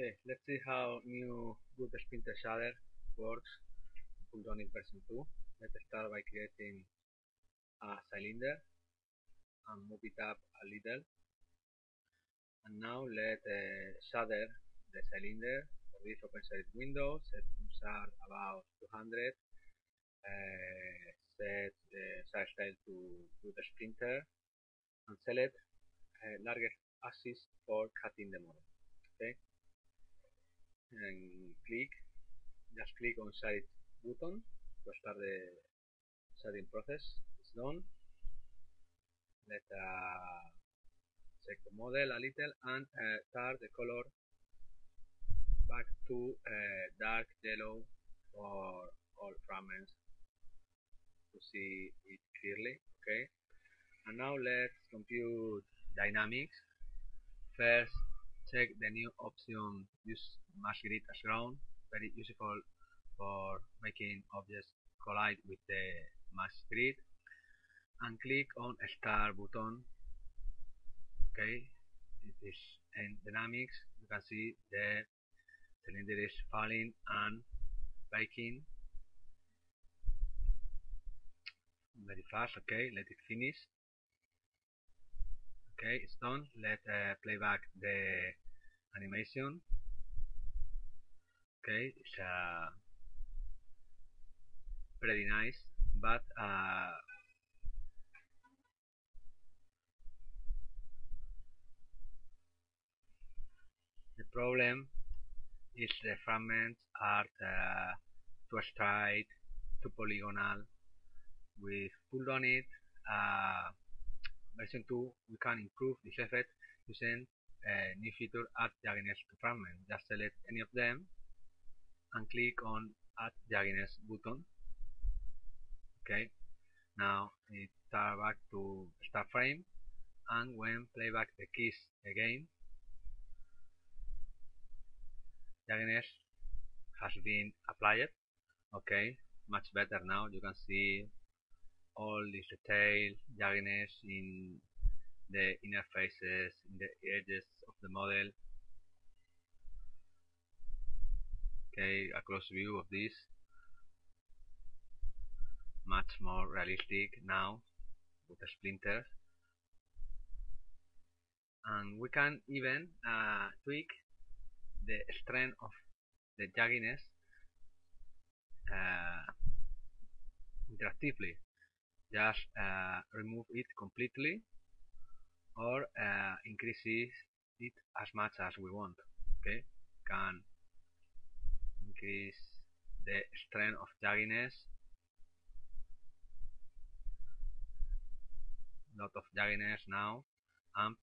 Okay, let's see how new Wood Splinter Shatter works Pulldownit version 2. Let's start by creating a cylinder and move it up a little. And now let uh, shatter the cylinder. For this open source window, set are about 200. Uh, set the size style to Wood Splinter and select uh, largest axis for cutting the model. Okay and click just click on shade button to start the shading process it's done. Let uh, check the model a little and uh, turn the color back to uh, dark yellow for all fragments to see it clearly okay? And now let's compute dynamics. First check the new option. Use grid as ground very useful for making objects collide with the grid. And click on start button okay? It is in dynamics. You can see the cylinder is falling and baking. Very fast okay? Let it finish. Okay it's done. Let uh, play back the animation okay it's uh, pretty nice but uh, the problem is the fragments are uh, too straight too polygonal. With Pulldownit uh, version 2 we can improve this effect using a new feature add jaggedness to fragment. Just select any of them and click on add jaggedness button. Okay. Now it start back to start frame and when playback the keys again jaggedness has been applied. Okay. Much better now. You can see all this detail, jaggedness in the interfaces in the edges of the model. Okay, a close view of this. Much more realistic now with the splinters. And we can even uh, tweak the strength of the jaggedness uh, interactively just uh, remove it completely or uh, increase it as much as we want okay can increase the strength of jaggedness lot of jaggedness now. And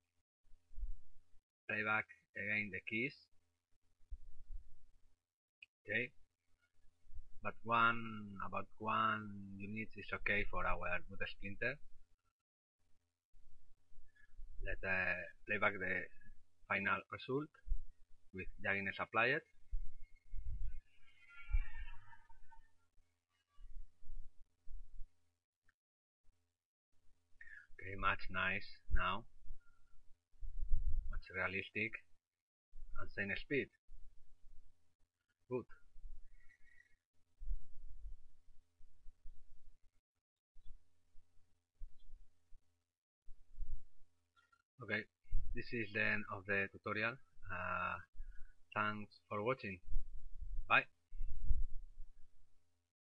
playback again the keys. Okay. But one about one unit is okay for our wood splinter. Let uh, play back the final result with jaggedness applied much nice now. Much realistic and same speed. Good. Okay this is the end of the tutorial. Uh, thanks for watching. Bye